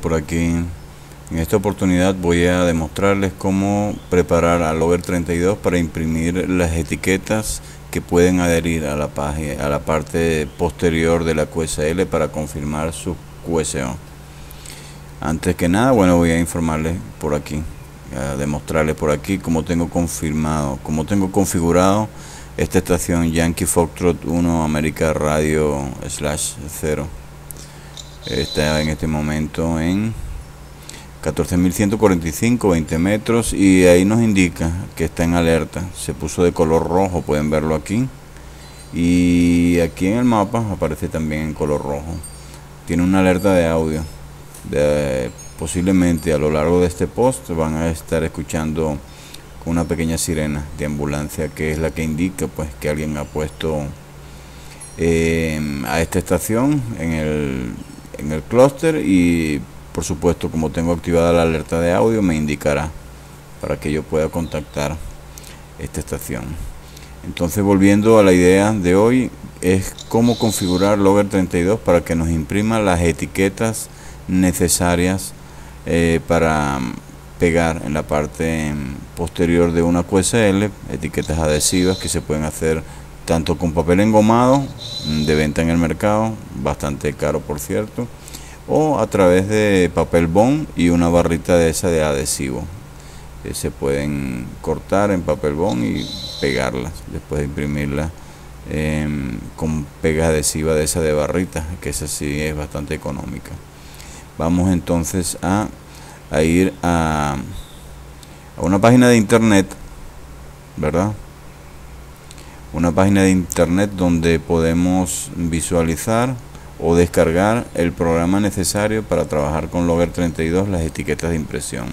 por aquí. En esta oportunidad voy a demostrarles cómo preparar al Over 32 para imprimir las etiquetas que pueden adherir a la página a la parte posterior de la QSL para confirmar su QSO antes que nada bueno voy a informarles por aquí a demostrarles por aquí cómo tengo confirmado cómo tengo configurado esta estación Yankee Foxtrot 1 América Radio slash 0 está en este momento en 14.145 20 metros y ahí nos indica que está en alerta. Se puso de color rojo pueden verlo aquí. Y aquí en el mapa aparece también en color rojo. Tiene una alerta de audio. Posiblemente a lo largo de este post van a estar escuchando una pequeña sirena de ambulancia que es la que indica pues que alguien ha puesto eh, a esta estación en el en el clúster y por supuesto como tengo activada la alerta de audio me indicará para que yo pueda contactar esta estación. Entonces volviendo a la idea de hoy es cómo configurar Logger 32 para que nos imprima las etiquetas necesarias eh, para pegar en la parte posterior de una QSL etiquetas adhesivas que se pueden hacer tanto con papel engomado de venta en el mercado bastante caro por cierto o a través de papel bond y una barrita de esa de adhesivo. Que se pueden cortar en papel bond y pegarlas después de imprimirlas em, con pega adhesiva de esa de barrita que esa sí es bastante económica. Vamos entonces a, a ir a, a una página de internet verdad una página de internet donde podemos visualizar o descargar el programa necesario para trabajar con Logger 32 las etiquetas de impresión.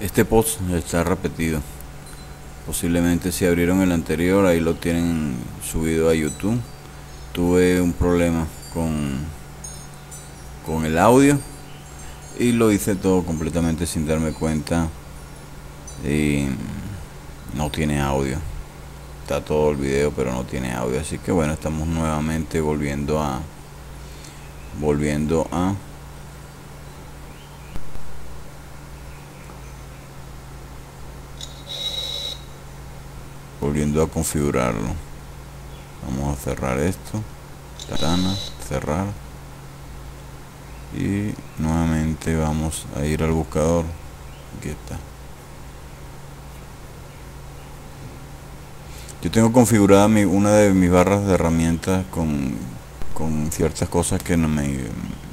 Este post está repetido. Posiblemente si abrieron el anterior, ahí lo tienen subido a YouTube. Tuve un problema con, con el audio y lo hice todo completamente sin darme cuenta no tiene audio. Está todo el video pero no tiene audio. Así que bueno estamos nuevamente volviendo a volviendo a volviendo a configurarlo. Vamos a cerrar esto Tarana, cerrar. Y nuevamente vamos a ir al buscador. Aquí está Yo tengo configurada mi, una de mis barras de herramientas con, con ciertas cosas que no me,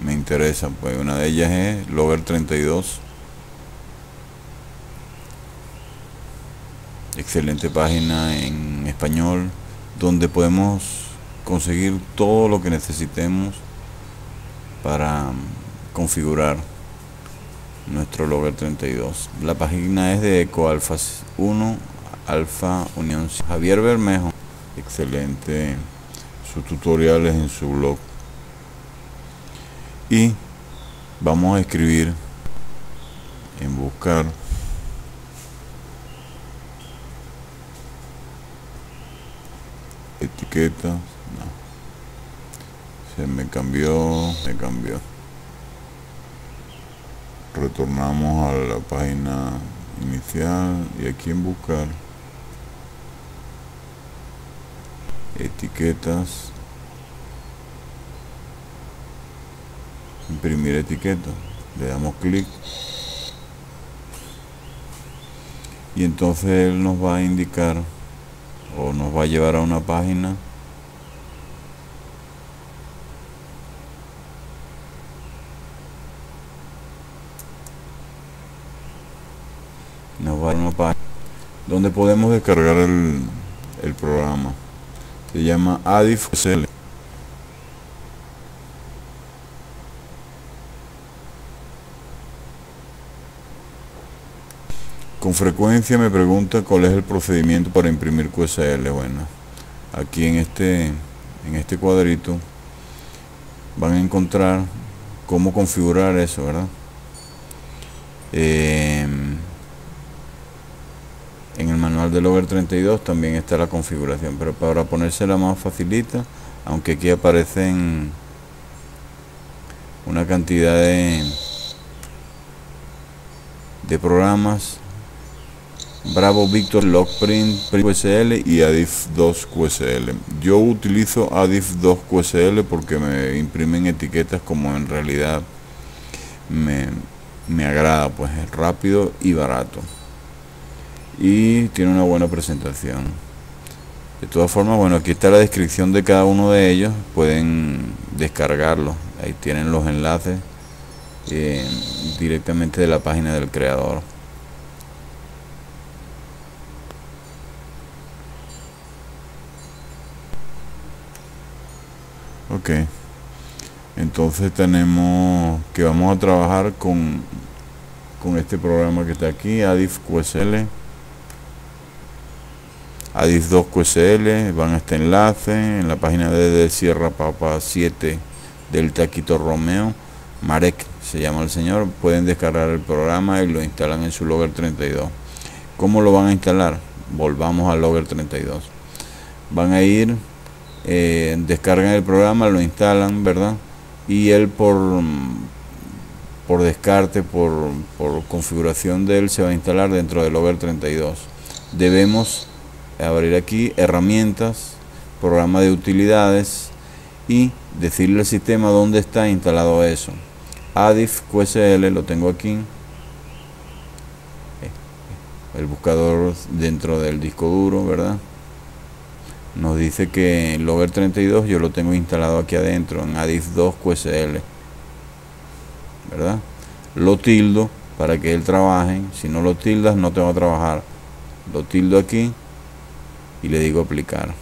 me interesan. Pues una de ellas es Logger 32. Excelente página en español donde podemos conseguir todo lo que necesitemos para configurar nuestro Logger 32. La página es de EcoAlpha 1 Alfa Unión Javier Bermejo. Excelente sus tutoriales en su blog. Y vamos a escribir en buscar. Etiqueta. No. se me cambió me cambió. Retornamos a la página inicial y aquí en buscar etiquetas. Imprimir etiqueta. Le damos clic. Y entonces él nos va a indicar o nos va a llevar a una página. Nos va a una página donde podemos descargar el, el programa se llama ADIF Con frecuencia me pregunta cuál es el procedimiento para imprimir QSL. Bueno, aquí en este, en este cuadrito van a encontrar cómo configurar eso, ¿verdad? Eh, en el manual de Logger 32 también está la configuración, pero para ponérsela más facilita, aunque aquí aparecen una cantidad de, de programas Bravo Victor Lockprint QSL y Adif 2 QSL. Yo utilizo Adif 2 QSL porque me imprimen etiquetas como en realidad me, me agrada, pues es rápido y barato. Y tiene una buena presentación. De todas formas, bueno, aquí está la descripción de cada uno de ellos. Pueden descargarlo. Ahí tienen los enlaces eh, directamente de la página del creador. ok entonces tenemos que vamos a trabajar con con este programa que está aquí Adif QSL Adif 2 QSL van a este enlace en la página de, Sierra Papa 7 del Taquito Romeo Marek se llama el señor pueden descargar el programa y lo instalan en su Logger 32 ¿cómo lo van a instalar? volvamos al Logger 32 van a ir eh, descargan el programa, lo instalan, ¿verdad? Y él por, por descarte, por, por configuración de él, se va a instalar dentro del Over 32. Debemos abrir aquí herramientas, programa de utilidades y decirle al sistema dónde está instalado eso. Adif QSL lo tengo aquí. Eh, el buscador dentro del disco duro, ¿verdad? nos dice que Logger 32 yo lo tengo instalado aquí adentro en Adif 2 QSL ¿verdad? lo tildo para que él trabaje si no lo tildas no te va a trabajar lo tildo aquí y le digo aplicar.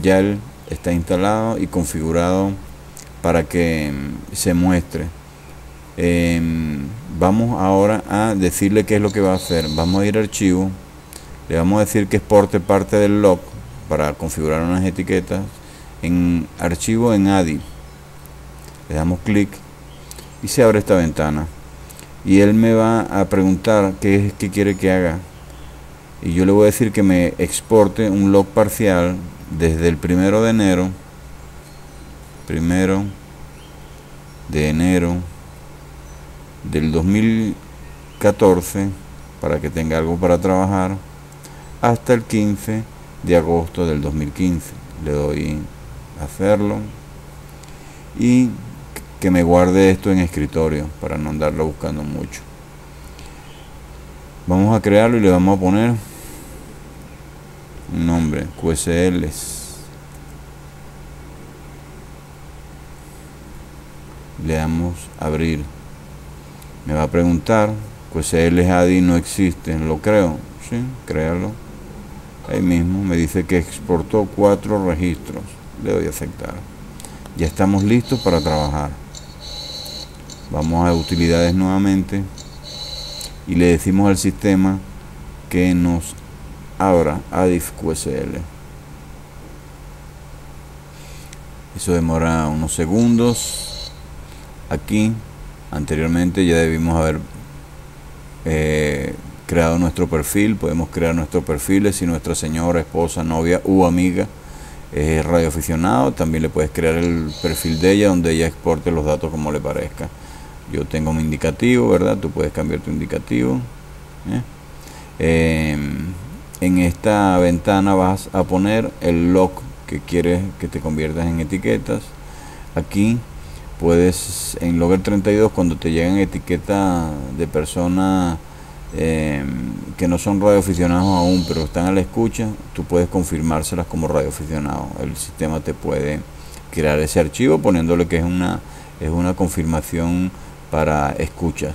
Ya él está instalado y configurado para que mm, se muestre. Em, vamos ahora a decirle qué es lo que va a hacer. Vamos a ir a archivo le vamos a decir que exporte parte del log para configurar unas etiquetas en archivo en ADI. Le damos clic y se abre esta ventana. Y él me va a preguntar qué es que quiere que haga y yo le voy a decir que me exporte un log parcial desde el primero de enero primero de enero del 2014 para que tenga algo para trabajar hasta el 15 de agosto del 2015. Le doy a hacerlo y que me guarde esto en escritorio para no andarlo buscando mucho. Vamos a crearlo y le vamos a poner un nombre, QSL. Le damos abrir. Me va a preguntar, QSL ADI no existe, lo creo, sí, créalo. Ahí mismo me dice que exportó cuatro registros. Le doy a aceptar. Ya estamos listos para trabajar. Vamos a utilidades nuevamente y le decimos al sistema que nos abra Adif QSL eso demora unos segundos. Aquí anteriormente ya debimos haber eh, creado nuestro perfil, podemos crear nuestros perfiles si nuestra señora, esposa, novia u amiga es radioaficionado, también le puedes crear el perfil de ella donde ella exporte los datos como le parezca. Yo tengo mi indicativo, ¿verdad? Tú puedes cambiar tu indicativo. ¿eh? Em, en esta ventana vas a poner el log que quieres que te conviertas en etiquetas. Aquí puedes en Logger 32 cuando te llegan etiquetas de persona Em, que no son radioaficionados aún, pero están a la escucha, tú puedes confirmárselas como radioaficionado. El sistema te puede crear ese archivo poniéndole que es una, es una confirmación para escuchas.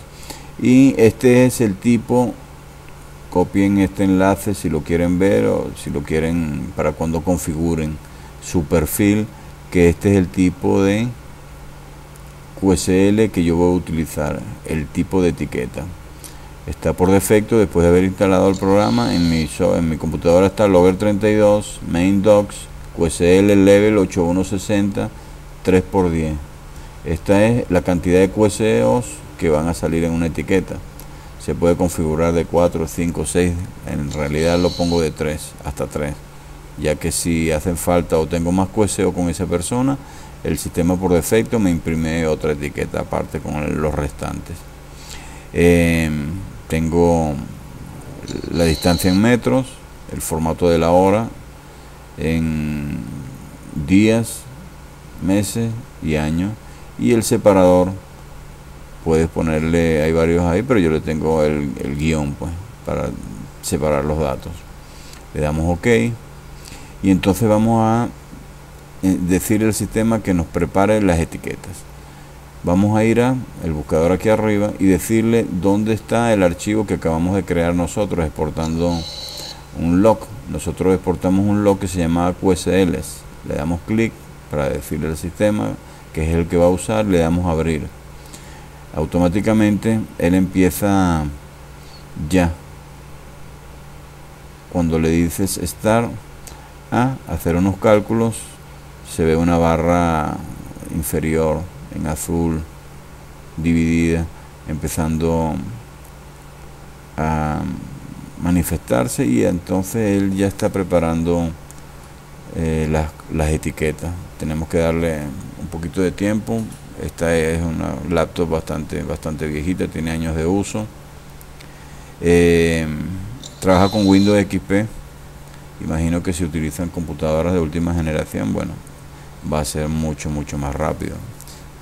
Y este es el tipo, copien este enlace si lo quieren ver o si lo quieren para cuando configuren su perfil, que este es el tipo de QSL que yo voy a utilizar, el tipo de etiqueta está por defecto después de haber instalado el programa en mi, en mi computadora está Logger 32 main docs QSL level 8160 3x10 esta es la cantidad de QSEOs que van a salir en una etiqueta. Se puede configurar de 4, 5, 6 en realidad lo pongo de 3 hasta 3 ya que si hacen falta o tengo más QSEO con esa persona el sistema por defecto me imprime otra etiqueta aparte con los restantes. Em, tengo la distancia en metros, el formato de la hora en días, meses y años y el separador puedes ponerle, hay varios ahí, pero yo le tengo el, guion pues para separar los datos. Le damos OK y entonces vamos a eh, decir al sistema que nos prepare las etiquetas. Vamos a ir a el buscador aquí arriba y decirle dónde está el archivo que acabamos de crear nosotros exportando un log. Nosotros exportamos un log que se llama QSLs. Le damos clic para decirle al sistema que es el que va a usar, le damos a abrir. Automáticamente él empieza ya. Cuando le dices start a hacer unos cálculos se ve una barra inferior en azul dividida empezando a manifestarse y entonces él ya está preparando eh, las, las, etiquetas tenemos que darle poquito de tiempo esta es una laptop bastante bastante viejita tiene años de uso eh, trabaja con Windows XP imagino que si utilizan computadoras de última generación bueno va a ser mucho, mucho más rápido.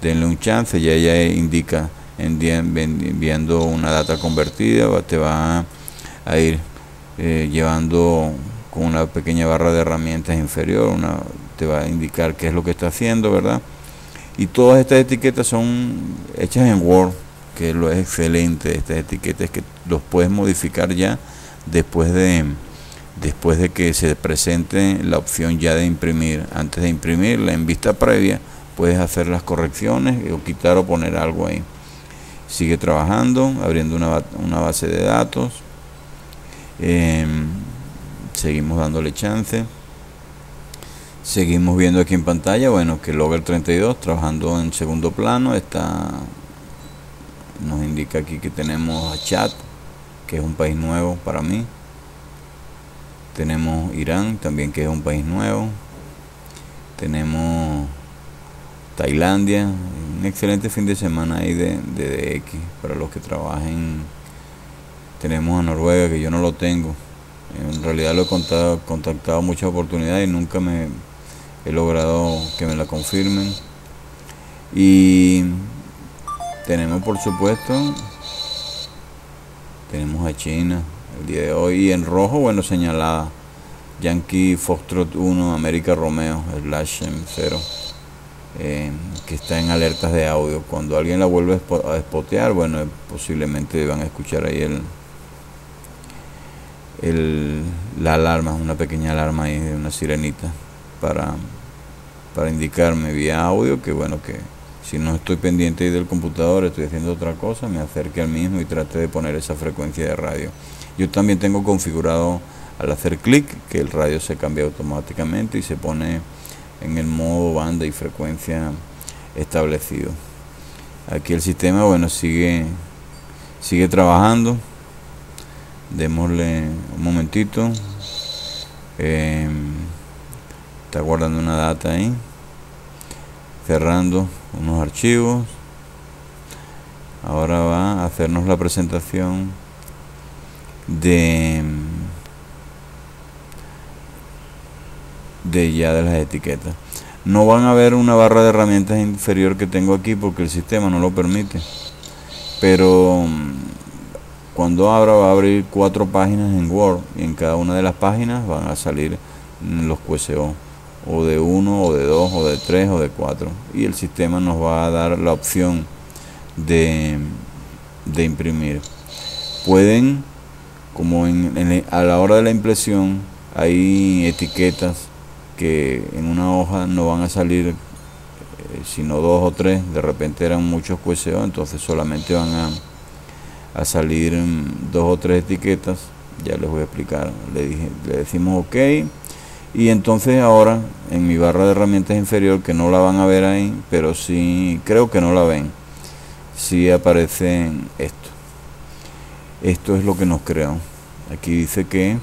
Denle un chance, ya ella indica enviando una data convertida, te va a ir eh, llevando con una pequeña barra de herramientas inferior, una, te va a indicar qué es lo que está haciendo, ¿verdad? Y todas estas etiquetas son hechas en Word, que lo es excelente, estas etiquetas que los puedes modificar ya después de después de que se presente la opción ya de imprimir. Antes de imprimirla en vista previa, puedes hacer las correcciones o quitar o poner algo ahí. Sigue trabajando, abriendo una, una base de datos. Em, seguimos dándole chance. Seguimos viendo aquí en pantalla, bueno, que Logger 32 trabajando en segundo plano está nos indica aquí que tenemos a Chat, que es un país nuevo para mí. Tenemos Irán, también que es un país nuevo. Tenemos Tailandia. Un excelente fin de semana ahí de, de DX para los que trabajen. Tenemos a Noruega, que yo no lo tengo. En realidad lo he contado, contactado muchas oportunidades y nunca me he logrado que me la confirmen. Y tenemos por supuesto, tenemos a China, el día de hoy. Y en rojo, bueno, señalada Yankee Foxtrot 1, América Romeo, slash 0, eh, que está en alertas de audio. Cuando alguien la vuelve a espotear, bueno, posiblemente van a escuchar ahí el, el, la alarma, una pequeña alarma ahí una sirenita para, para indicarme vía audio que bueno que si no estoy pendiente del computador, estoy haciendo otra cosa, me acerque al mismo y trate de poner esa frecuencia de radio. Yo también tengo configurado al hacer clic que el radio se cambia automáticamente y se pone en el modo banda y frecuencia establecido. Aquí el sistema, bueno, sigue sigue trabajando. Démosle un momentito. Em, está guardando una data ahí. Cerrando unos archivos. Ahora va a hacernos la presentación de de ya de las etiquetas. No van a ver una barra de herramientas inferior que tengo aquí porque el sistema no lo permite. Pero cuando abra va a abrir cuatro páginas en Word y en cada una de las páginas van a salir los QSO o de 1 o de 2 o de 3 o de 4 y el sistema nos va a dar la opción de, de imprimir. Pueden como en, a la hora de la impresión hay etiquetas que en una hoja no van a salir eh, sino dos o tres. De repente eran muchos QSO entonces solamente van a, a salir mm, dos o tres etiquetas. Ya les voy a explicar. Le, dije, le decimos ok y entonces ahora en mi barra de herramientas inferior, que no la van a ver ahí, pero sí, creo que no la ven, sí aparece esto. Esto es lo que nos creó. Aquí dice que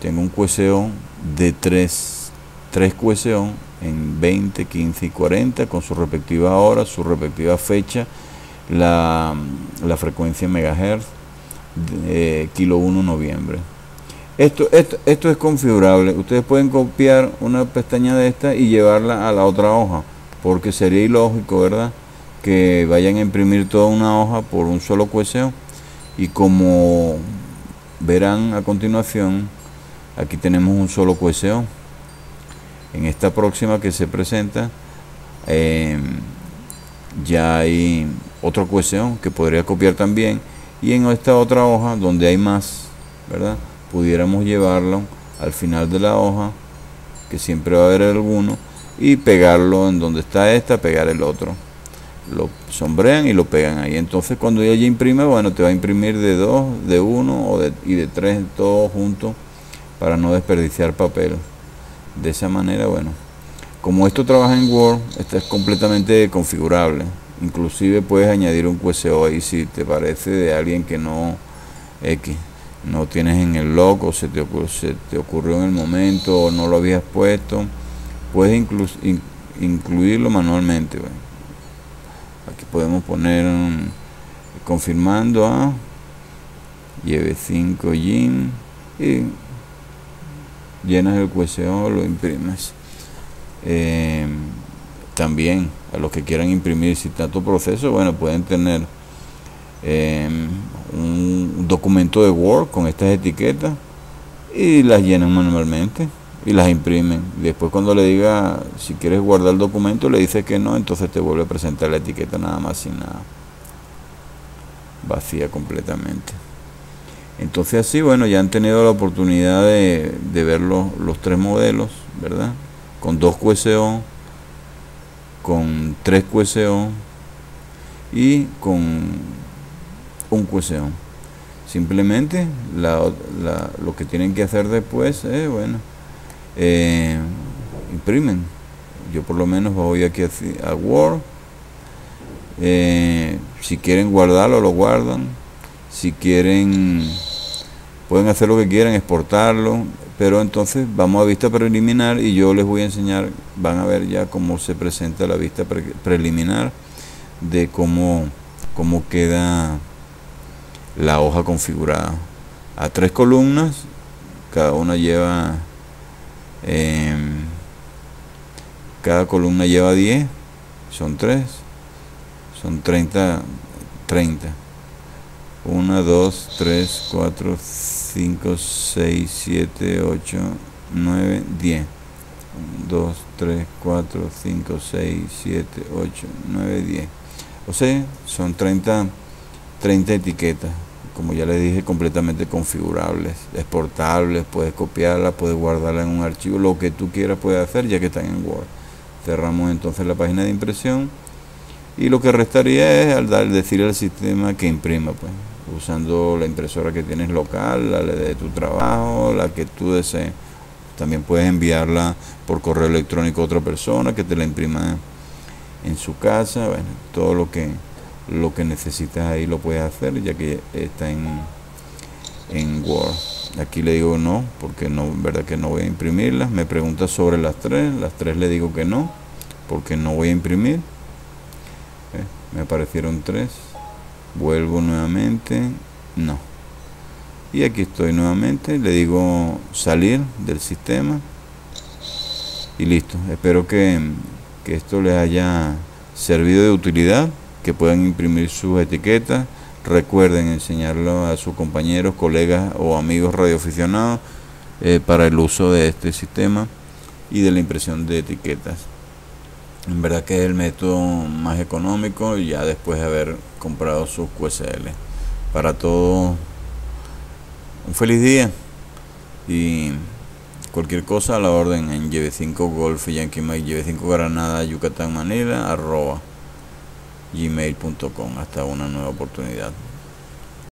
tengo un QSO de 3, 3 QSO en 20, 15 y 40 con su respectiva hora, su respectiva fecha, la, la frecuencia megahertz, eh, kilo 1 noviembre. Esto, esto, esto es configurable. Ustedes pueden copiar una pestaña de esta y llevarla a la otra hoja, porque sería ilógico, ¿verdad? Que vayan a imprimir toda una hoja por un solo QSO. Y como verán a continuación, aquí tenemos un solo QSO. En esta próxima que se presenta, em, ya hay otro QSO que podría copiar también. Y en esta otra hoja, donde hay más, ¿verdad? Pudiéramos llevarlo al final de la hoja, que siempre va a haber alguno, y pegarlo en donde está esta, pegar el otro. Lo sombrean y lo pegan ahí. Entonces cuando ella imprime, bueno, te va a imprimir de dos, de uno o de, y de tres, todos juntos, para no desperdiciar papel. De esa manera, bueno, como esto trabaja en Word, esto es completamente configurable. Inclusive puedes añadir un QSO ahí si te parece de alguien que no X no tienes en el log o se te, se te ocurrió en el momento o no lo habías puesto, puedes incluirlo manualmente. Aquí podemos poner confirmando a lleve 5 gin y llenas el QSO, lo imprimes. Eh, también a los que quieran imprimir si tanto proceso, bueno, pueden tener eh, un documento de Word con estas etiquetas y las llenan manualmente y las imprimen. Después cuando le diga si quieres guardar el documento, le dice que no, entonces te vuelve a presentar la etiqueta nada más sin nada. Vacía completamente. Entonces así, bueno, ya han tenido la oportunidad de, ver los, los tres modelos, ¿verdad? Con dos QSO, con tres QSO y con un QSO. Simplemente lo que tienen que hacer después es, bueno, eh, imprimen. Yo por lo menos voy aquí a, Word. Eh, si quieren guardarlo, lo guardan. Si quieren, pueden hacer lo que quieran, exportarlo. Pero entonces vamos a vista preliminar y yo les voy a enseñar, van a ver ya cómo se presenta la vista preliminar de cómo, cómo queda la hoja configurada. A tres columnas cada una lleva em, cada columna lleva 10 son 3 son 30 30 1 2 3 4 5 6 7 8 9 10 2 3 4 5 6 7 8 9 10 o sea son 30 30 etiquetas, como ya les dije, completamente configurables, exportables, puedes copiarla, puedes guardarla en un archivo, lo que tú quieras puedes hacer ya que están en Word. Cerramos entonces la página de impresión y lo que restaría es al dar, decir al sistema que imprima, pues, usando la impresora que tienes local, la de tu trabajo, la que tú desees. También puedes enviarla por correo electrónico a otra persona que te la imprima en su casa, bueno, todo lo que lo que necesitas ahí lo puedes hacer ya que está en, en Word. Aquí le digo no porque no verdad que no voy a imprimirlas. Me pregunta sobre las tres las tres le digo que no porque no voy a imprimir. Eh, me aparecieron tres. Vuelvo nuevamente no. Y aquí estoy nuevamente le digo salir del sistema. Y listo. Espero que, que esto les haya servido de utilidad que puedan imprimir sus etiquetas. Recuerden enseñarlo a sus compañeros, colegas o amigos radioaficionados eh, para el uso de este sistema y de la impresión de etiquetas. En verdad que es el método más económico ya después de haber comprado sus QSL. Para todos, un feliz día y cualquier cosa a la orden en YB5 Golf Yankee Mike, YB5 Granada, Yucatán, Manila, arroba gmail.com. Hasta una nueva oportunidad.